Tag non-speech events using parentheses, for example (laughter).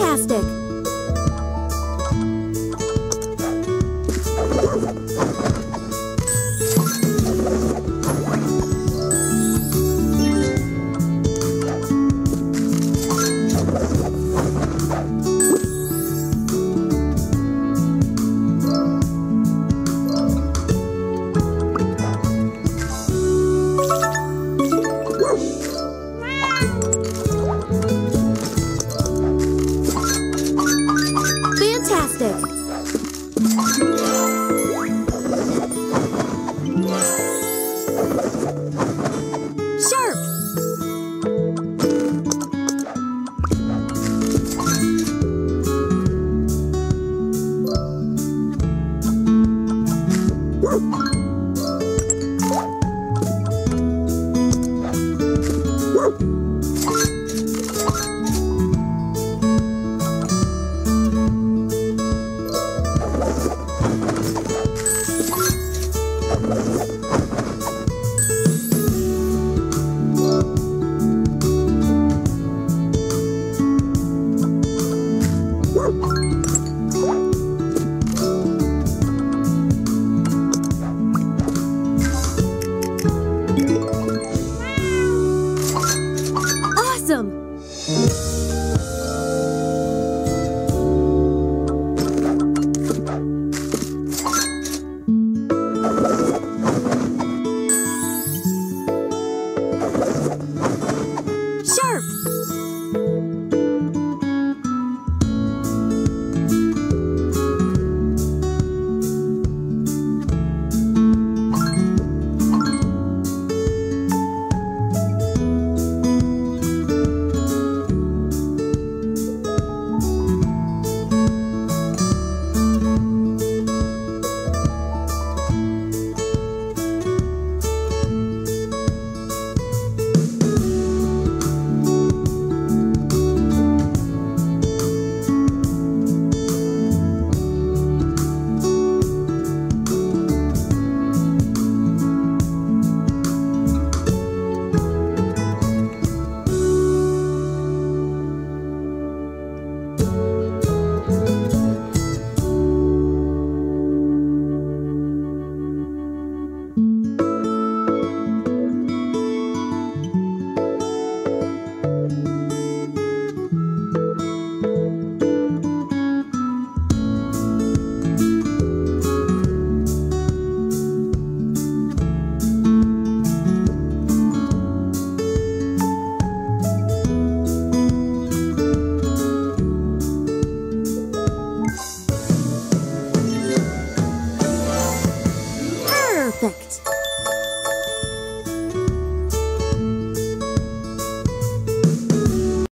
Fantastic! work. (laughs)